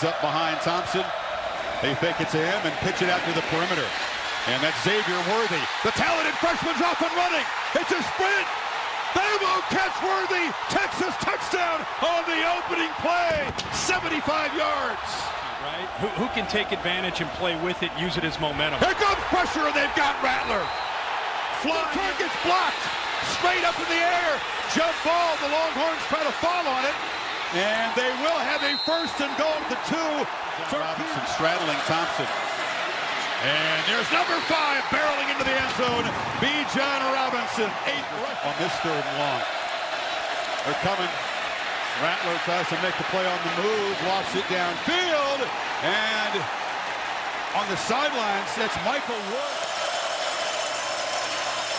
Up behind Thompson. They fake it to him and pitch it out to the perimeter. And that's Xavier Worthy. The talented freshman's off and running. It's a sprint. They won't catch Worthy. Texas touchdown on the opening play. 75 yards. Right? Who, who can take advantage and play with it, use it as momentum? Here comes pressure, and they've got Rattler. Fly gets blocked. Straight up in the air. Jump ball. The Longhorns try to fall on it. And they will have a first and goal at the two. Robinson straddling Thompson. And there's number five barreling into the end zone. B. John Robinson. Eight on this third and long. They're coming. Rattler tries to make the play on the move. Lofts it downfield. And on the sidelines, that's Michael Wood.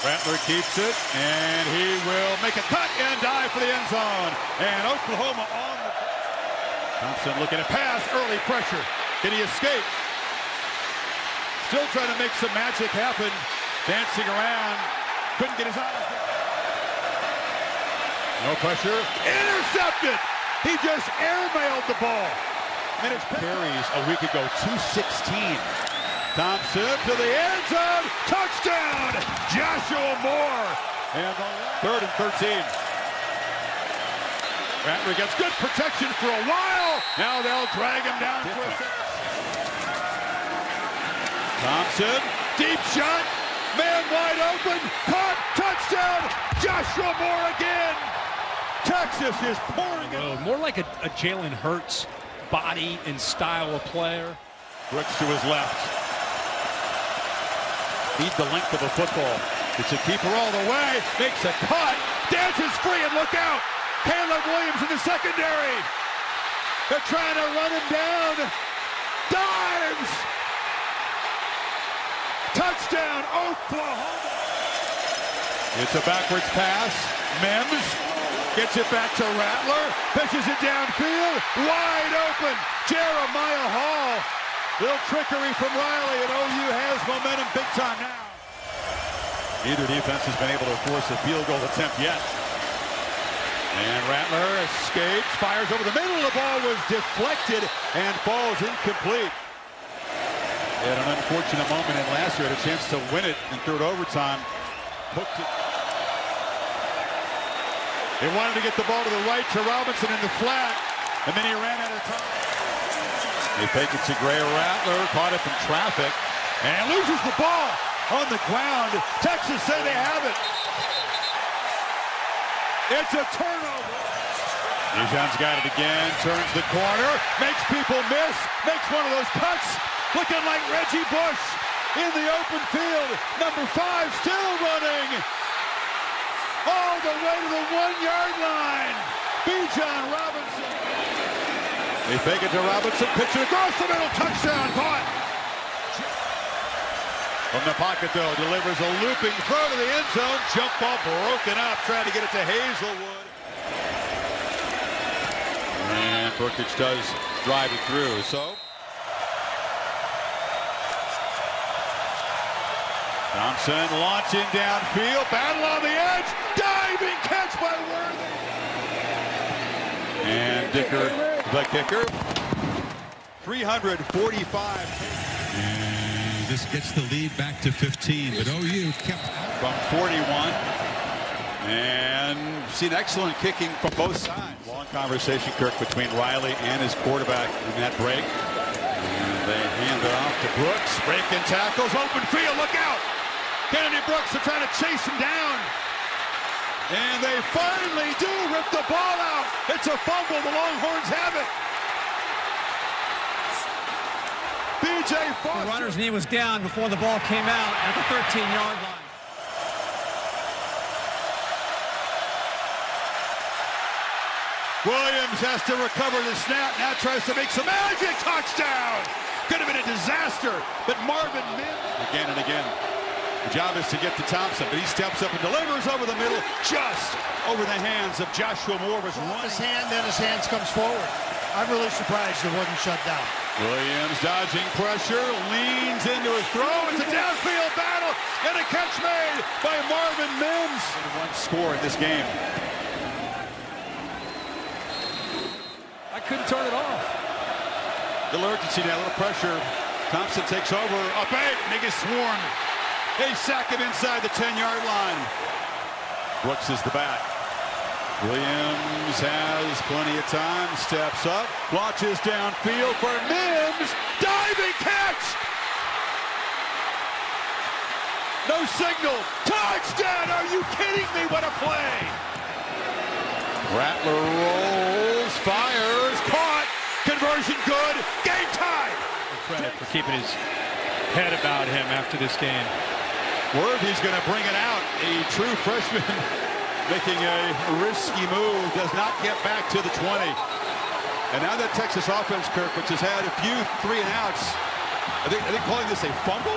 Rattler keeps it, and he will make a cut and dive for the end zone. And Oklahoma on the... Thompson looking to pass, early pressure. Can he escape? Still trying to make some magic happen. Dancing around. Couldn't get his eyes. No pressure. Intercepted! He just airmailed the ball. And it's carries a week ago, 216. Thompson to the end zone. Touchdown! Joshua Moore. And third and 13. Rattler gets good protection for a while. Now they'll drag him down for a Thompson, deep shot. Man wide open. Caught. Touchdown. Joshua Moore again. Texas is pouring it. Oh, more like a, a Jalen Hurts body and style of player. Brooks to his left feed the length of a football. It's a keeper all the way, makes a cut, dances free, and look out! Caleb Williams in the secondary. They're trying to run him down. Dives! Touchdown, Oklahoma! It's a backwards pass. Mims gets it back to Rattler, pitches it downfield, wide open. Jeremiah Hall Little trickery from Riley, and OU has momentum big time now. Neither defense has been able to force a field goal attempt yet. And Rattler escapes, fires over the middle. The ball was deflected and falls incomplete. Had an unfortunate moment and last year, had a chance to win it in third overtime. Hooked it. They wanted to get the ball to the right to Robinson in the flat, and then he ran out of time. They fake it to Gray Rattler, caught it from traffic, and loses the ball on the ground. Texas say they have it. It's a turnover. Bijan's got it again, turns the corner, makes people miss, makes one of those cuts, looking like Reggie Bush in the open field. Number five still running all the way to the one-yard line. Bijan Robinson. They fake it to Robinson, pitch it across the middle, touchdown, caught. From the pocket, though, delivers a looping throw to the end zone. Jump ball broken up, trying to get it to Hazelwood. And Brkic does drive it through, so. Thompson launching downfield, battle on the edge, diving catch by Worthy. And Dicker the kicker. 345. And this gets the lead back to 15, but OU kept from 41. And seen excellent kicking from both sides. Long conversation, Kirk, between Riley and his quarterback in that break. And they hand it off to Brooks. Breaking tackles, open field, look out! Kennedy Brooks are trying to chase him down. And they finally do rip the ball out. It's a fumble. The Longhorns have it. B.J. Foster. The runner's knee was down before the ball came out at the 13-yard line. Williams has to recover the snap. Now tries to make some magic. Touchdown. Could have been a disaster, but Marvin Mims. Again and again. The job is to get to Thompson, but he steps up and delivers over the middle, just over the hands of Joshua Moore. Was running. His hand, then his hands comes forward. I'm really surprised it wasn't shut down. Williams dodging pressure, leans into his throw. It's a downfield battle, and a catch made by Marvin Mims. One score in this game. I couldn't turn it off. Little urgency now, a little pressure. Thompson takes over. Up eight. And he gets swarmed. They sack him inside the 10-yard line. Brooks is the back. Williams has plenty of time. Steps up. Launches downfield for Mims. Diving catch. No signal. Touchdown. Are you kidding me? What a play. Rattler rolls. Fires. Caught. Conversion good. Game time. Credit for keeping his head about him after this game. Worthy's going to bring it out. A true freshman making a risky move. Does not get back to the 20. And now that Texas offense, Kirk, which has had a few three and outs, I think, I think calling this a fumble.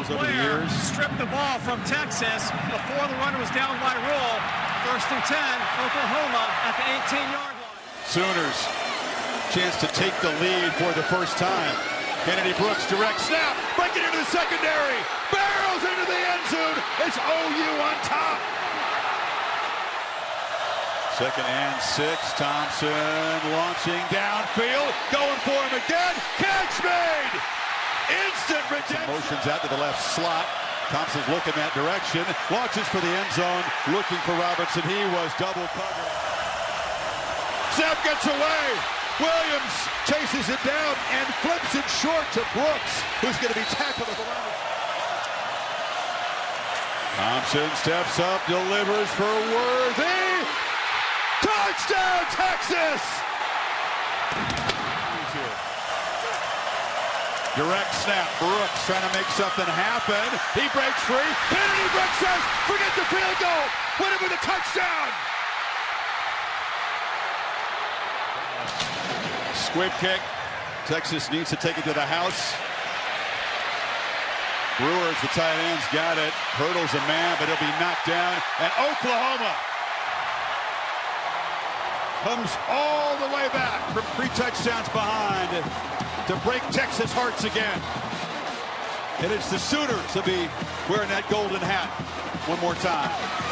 Balls over the years. stripped the ball from Texas before the runner was down by rule. First and 10, Oklahoma at the 18-yard line. Sooners, chance to take the lead for the first time. Kennedy Brooks direct snap, breaking into the secondary, barrels into the end zone. It's OU on top. Second and six, Thompson launching downfield, going for him again. Catch made! Instant rejection. Motions out to the left slot. Thompson's looking that direction, launches for the end zone, looking for Robinson. He was double covered. Snap gets away. Williams chases it down and flips it short to Brooks, who's going to be tackled at the line. Thompson steps up, delivers for Worthy. Touchdown, Texas! Direct snap. Brooks trying to make something happen. He breaks free. Kennedy Brooks says, forget the field goal. Put him with a touchdown. Squib kick. Texas needs to take it to the house. Brewers, the tight ends, got it. Hurdles a man, but he'll be knocked down. And Oklahoma comes all the way back from three touchdowns behind to break Texas hearts again. And it's the Sooners to be wearing that golden hat one more time.